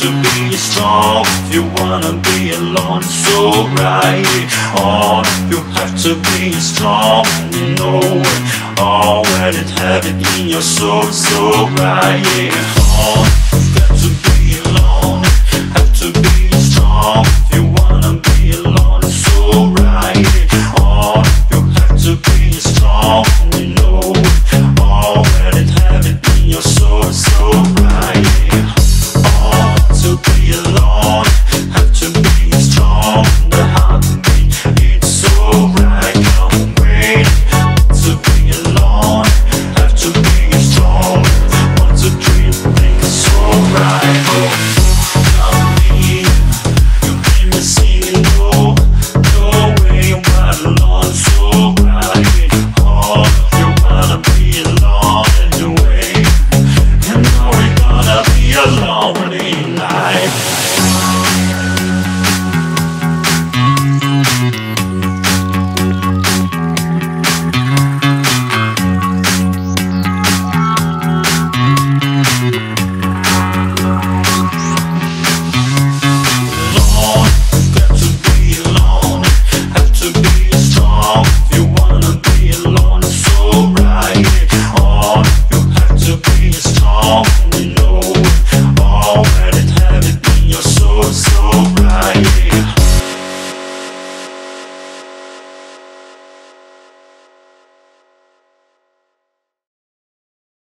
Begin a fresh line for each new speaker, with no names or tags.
To be strong if you wanna be alone, so right. On, oh, you have to be strong and know it. Oh, when it have it in your soul, so right. On. Oh.